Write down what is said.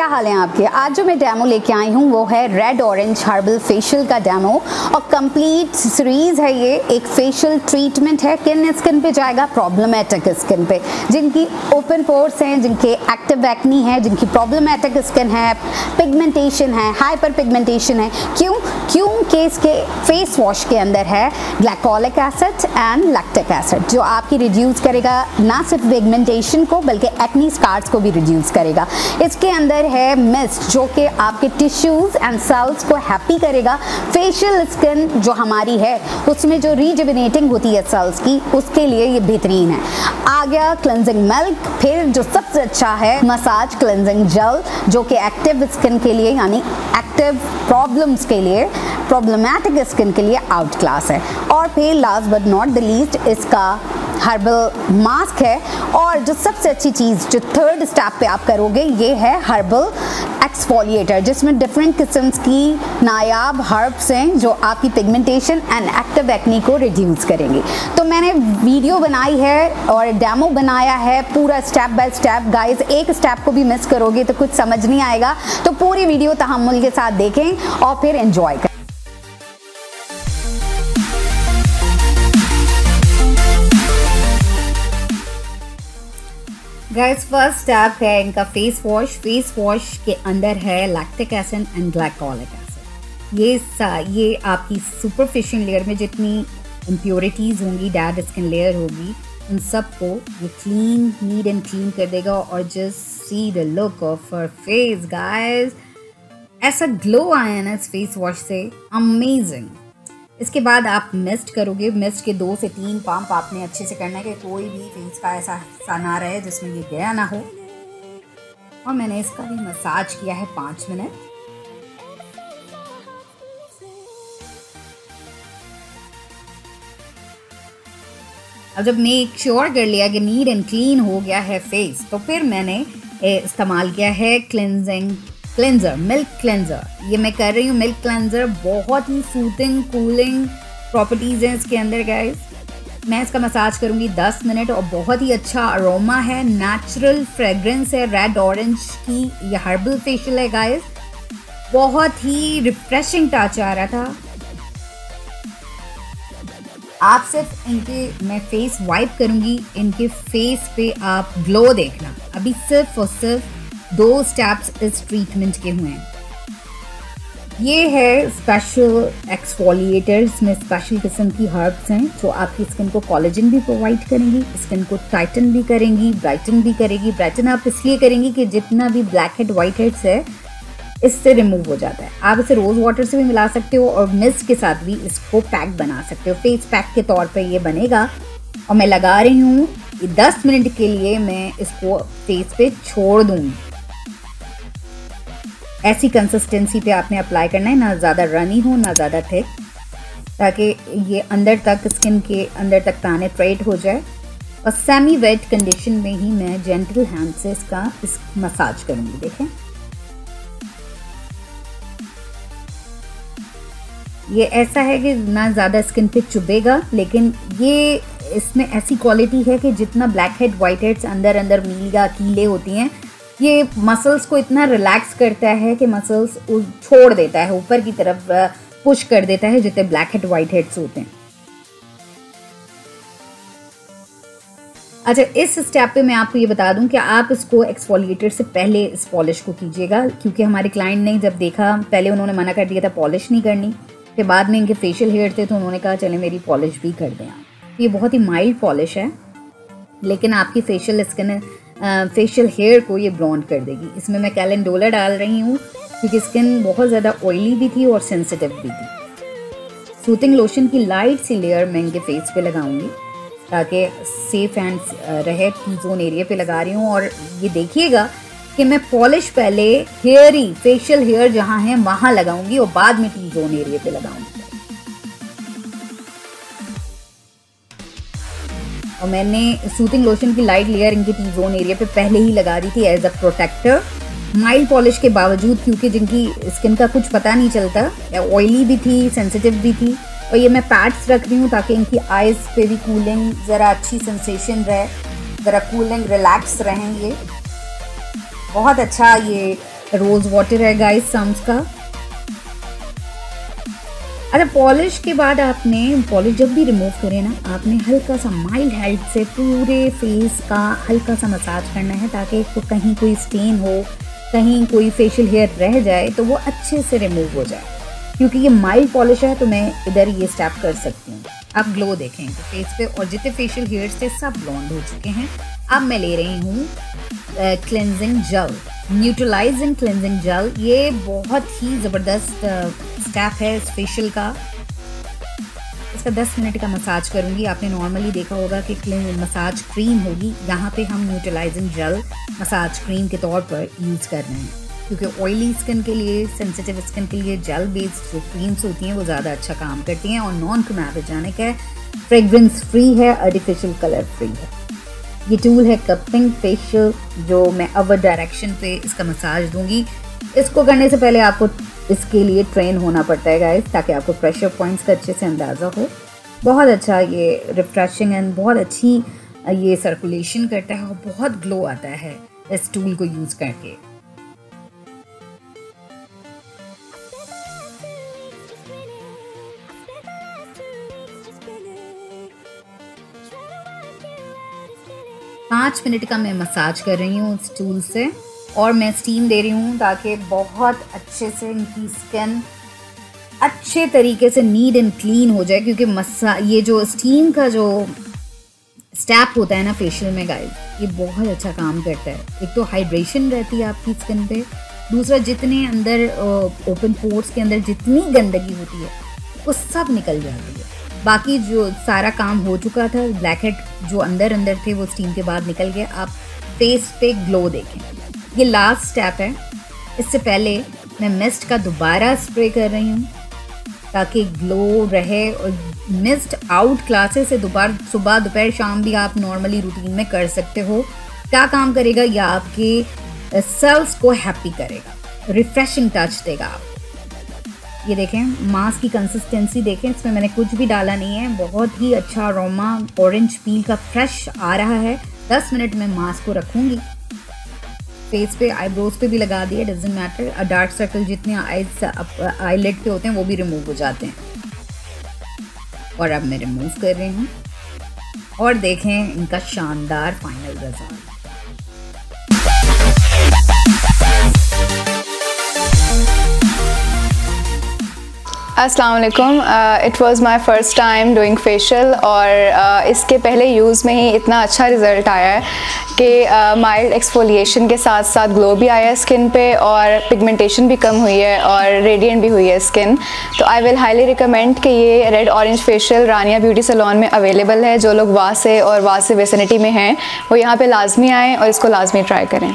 हाल है आपके? आज जो मैं डेमो लेके आई हूँ, वो है रेड ऑरेंज हर्बल फेशियल का डेमो और कंप्लीट सीरीज़ है ये। एक फेशियल ट्रीटमेंट है किन स्किन पे जाएगा प्रॉब्लमेटिक स्किन पे। जिनकी ओपन पोर्स हैं, जिनके एक्टिव एक्नी है, जिनकी प्रॉब्लमेटिक स्किन है पिगमेंटेशन है हाइपर पिगमेंटेशन है। क्यों? क्योंकि इसके फेस वॉश के अंदर है glycolic acid and lactic acid जो आपकी रिड्यूस करेगा, ना सिर्फ़ पिगमेंटेशन को, बल्कि एक्नी स्कार्स को भी रिड्यूस करेगा। इसके अंदर है मिस्ट जो कि आपके टिश्यूज एंड सेल्स को हैप्पी करेगा फेशियल स्किन जो हमारी है, उसमें जो रीजुविनेटिंग होती है सेल्स की, उसके लिए ये बेहतरीन है। आ गया क्लेंजिंग मिल्क फिर जो सबसे अच्छा है मसाज क्लेंजिंग जेल जो कि एक्टिव स्किन के लिए, यानी एक्टिव प्रॉब्लम्स के लिए प्रॉब्लमैटिक स्किन के लिए आउट क्लास है। और फिर last but not the least इसका हर्बल मास्क है। और जो सबसे अच्छी चीज़ जो थर्ड स्टेप पे आप करोगे, ये है हर्बल एक्सफोलिएटर जिसमें डिफरेंट किस्म की नायाब हर्ब्स हैं, जो आपकी पिगमेंटेशन एंड एक्टिव एक्नी को रिड्यूस करेंगे। तो मैंने वीडियो बनाई है और डेमो बनाया है, पूरा स्टेप बाय स्टेप गाइस एक स्टेप को भी मिस करोगे तो कुछ समझ नहीं आएगा। तो पूरी वीडियो तहमुल के साथ देखें और फिर एंजॉय करें। गाइस फ़र्स्ट स्टेप है इनका फेस वॉश फेस वॉश के अंदर है lactic acid and glycolic acid ये ये आपकी सुपरफिशियल लेयर में जितनी इम्प्योरिटीज़ होंगी डेड स्किन लेयर होगी, उन सबको ये क्लीन नीट एंड क्लीन कर देगा और just see the look of her face guys ऐसा ग्लो आया ना इस फेस वॉश से. अमेजिंग इसके बाद आप मिस्ट करोगे। मिस्ट के दो से तीन पंप आपने अच्छे से करना है कि, कोई भी फेस का ऐसा हिस्सा ना रहे जिसमें ये गया ना हो। और मैंने इसका भी मसाज किया है पाँच मिनट। अब जब मेक श्योर कर लिया कि नीट एंड क्लीन हो गया है फेस तो फिर मैंने इस्तेमाल किया है क्लिनजिंग क्लेंजर मिल्क क्लेंजर ये मैं कर रही हूँ मिल्क क्लेंजर बहुत ही सूथिंग कूलिंग प्रॉपर्टीज़ हैं इसके अंदर गाइस मैं इसका मसाज करूँगी 10 मिनट और बहुत ही अच्छा अरोमा है नेचुरल फ्रेग्रेंस है रेड ऑरेंज की ये हर्बल फेशियल है गाइस बहुत ही रिफ्रेशिंग टच आ रहा था. आप सिर्फ़ इनके, मैं फेस वाइप करूँगी, इनके फेस पे आप ग्लो देखना. अभी सिर्फ़ और सिर्फ़ दो स्टेप्स इस ट्रीटमेंट के हुए हैं। ये है स्पेशल एक्सफोलिएटर्स में स्पेशल किस्म की हर्ब्स हैं, जो आपकी स्किन को कॉलेजन भी प्रोवाइड करेंगी स्किन को टाइटन भी करेंगी ब्राइटन भी करेगी। ब्राइटन आप इसलिए करेंगी कि जितना भी ब्लैक हेड वाइट हेड्स है, इससे रिमूव हो जाता है। आप इसे रोज़ वाटर से भी मिला सकते हो और मिस्ट के साथ भी इसको पैक बना सकते हो। फेस पैक के तौर पर ये बनेगा। और मैं लगा रही हूँ दस मिनट के लिए मैं इसको फेस पे छोड़ दूँगी। ऐसी कंसिस्टेंसी पे आपने अप्लाई करना है, ना ज़्यादा रनी हो, ना ज़्यादा थिक ताकि ये अंदर तक स्किन के अंदर तक पेनेट्रेट हो जाए। और सेमी वेट कंडीशन में ही मैं जेंटल हैंड से इसका, इस मसाज करूँगी, देखें। ये ऐसा है कि ना ज़्यादा स्किन पे चुभेगा, लेकिन ये इसमें ऐसी क्वालिटी है कि जितना ब्लैक हेड वाइट हेड्स अंदर अंदर मीलिया कीले होती हैं ये मसल्स को इतना रिलैक्स करता है कि मसल्स छोड़ देता है, ऊपर की तरफ़ पुश कर देता है, जितने ब्लैक हेड वाइट हेड्स होते हैं। अच्छा इस स्टेप पे मैं आपको ये बता दूँ कि आप इसको एक्सफोलिएटर से पहले इस पॉलिश को कीजिएगा, क्योंकि हमारे क्लाइंट ने जब देखा, पहले उन्होंने मना कर दिया था पॉलिश नहीं करनी, फिर बाद में इनके फेशियल हेयर थे तो उन्होंने कहा, चले, मेरी पॉलिश भी कर दें ये बहुत ही माइल्ड पॉलिश है, लेकिन आपकी फेशियल स्किन फेशियल हेयर को ये ब्लॉन्ड कर देगी। इसमें मैं कैलेंडोला डाल रही हूँ, क्योंकि स्किन बहुत ज़्यादा ऑयली भी थी और सेंसिटिव भी थी। सूथिंग लोशन की लाइट सी लेयर मैं इनके फेस पे लगाऊँगी, ताकि सेफ़ एंड रहे टी जोन एरिया पे लगा रही हूँ। और ये देखिएगा कि मैं पॉलिश पहले हेयर ही फेशियल हेयर जहाँ है, वहाँ लगाऊँगी और बाद में टी जोन एरिया पे लगाऊँगी। और मैंने सूथिंग लोशन की लाइट लेयर इनके टी जोन एरिया पे पहले ही लगा दी थी as a protector mild polish के बावजूद, क्योंकि जिनकी स्किन का कुछ पता नहीं चलता ऑयली भी थी सेंसिटिव भी थी, और ये मैं पैड्स रख रही हूँ ताकि इनकी आइज़ पे भी कूलिंग ज़रा अच्छी सेंसेशन रहे, ज़रा कूलिंग रिलैक्स रहें ये। बहुत अच्छा ये रोज़ वाटर है गाइस सम्स का। अच्छा पॉलिश के बाद आपने पॉलिश जब भी रिमूव करें ना, आपने हल्का सा माइल्ड हेल्थ से पूरे फेस का हल्का सा मसाज करना है ताकि तो कहीं कोई स्टेन हो, कहीं कोई फेशियल हेयर रह जाए तो वो अच्छे से रिमूव हो जाए। क्योंकि ये माइल्ड पॉलिश है तो मैं इधर ये स्टेप कर सकती हूँ। आप ग्लो देखेंगे फेस पे और जितने फेशियल हेयर्स थे, सब ब्लॉन्ड हो चुके हैं। अब मैं ले रही हूँ क्लेंजिंग जल न्यूट्रलाइजिंग क्लेंजिंग जल ये बहुत ही ज़बरदस्त स्टेप है इस फेशियल का। इसका 10 मिनट का मसाज करूँगी। आपने नॉर्मली देखा होगा कि मसाज क्रीम होगी। यहाँ पे हम न्यूट्रलाइजिंग जेल मसाज क्रीम के तौर पर यूज़ कर रहे हैं। क्योंकि ऑयली स्किन के लिए सेंसिटिव स्किन के लिए जेल बेस्ड जो क्रीम्स होती हैं, वो ज़्यादा अच्छा काम करती हैं। और नॉन क्रोमैटोजेनिक है फ्रेगरेंस फ्री है आर्टिफिशियल कलर फ्री है। ये टूल है कपिंग फेशियल जो मैं अवर डायरेक्शन पे इसका मसाज दूँगी। इसको करने से पहले आपको इसके लिए ट्रेन होना पड़ता है गाइस ताकि आपको प्रेशर पॉइंट्स का अच्छे से अंदाज़ा हो। बहुत अच्छा ये रिफ्रेशिंग एंड बहुत अच्छी ये सर्कुलेशन करता है और बहुत ग्लो आता है इस टूल को यूज़ करके। पाँच मिनट का मैं मसाज कर रही हूँ उस टूल से। और मैं स्टीम दे रही हूँ ताकि बहुत अच्छे से इनकी स्किन अच्छे तरीके से नीट एंड क्लीन हो जाए, क्योंकि मसा, ये जो स्टीम का जो स्टेप होता है ना फेशियल में गाइस ये बहुत अच्छा काम करता है। एक तो हाइड्रेशन रहती है आपकी स्किन पे, दूसरा जितने अंदर ओपन पोर्ट्स के अंदर जितनी गंदगी होती है, वो सब निकल जाती है। बाकी जो सारा काम हो चुका था ब्लैक हेड जो अंदर अंदर थे, वो स्टीम के बाद निकल गए आप फेस पे ग्लो देखें। ये लास्ट स्टेप है। इससे पहले मैं मिस्ट का दोबारा स्प्रे कर रही हूँ, ताकि ग्लो रहे और मिस्ट आउट क्लासेस से दोपहर सुबह दोपहर शाम भी आप नॉर्मली रूटीन में कर सकते हो। क्या काम करेगा? या आपके सेल्स को हैप्पी करेगा रिफ्रेशिंग टच देगा आप ये देखें मास्क की कंसिस्टेंसी देखें। इसमें मैंने कुछ भी डाला नहीं है। बहुत ही अच्छा रोमा ऑरेंज पील का फ्रेश आ रहा है। दस मिनट में मास्क को रखूँगी। फेस पे आईब्रोज पे भी लगा दिया डजेंट मैटर डार्क सर्कल जितने आईज आईलेट पे होते हैं, वो भी रिमूव हो जाते हैं. और अब मैं रिमूव कर रही हूँ. और देखें इनका शानदार फाइनल रिज़ल्ट अस्सलाम वालेकुम। It was my first time doing facial और uh, इसके पहले यूज़ में ही इतना अच्छा रिज़ल्ट आया है कि माइल्ड uh, एक्सफोलिएशन के साथ साथ ग्लो भी आया है स्किन पे और पिगमेंटेशन भी कम हुई है और रेडियंट भी हुई है स्किन तो आई विल हाईली रिकमेंड कि ये red orange facial Rania beauty salon में अवेलेबल है। जो लोग वासे और वासे वेसनिटी में हैं वो यहाँ पर लाजमी आएँ और इसको लाजमी ट्राई करें।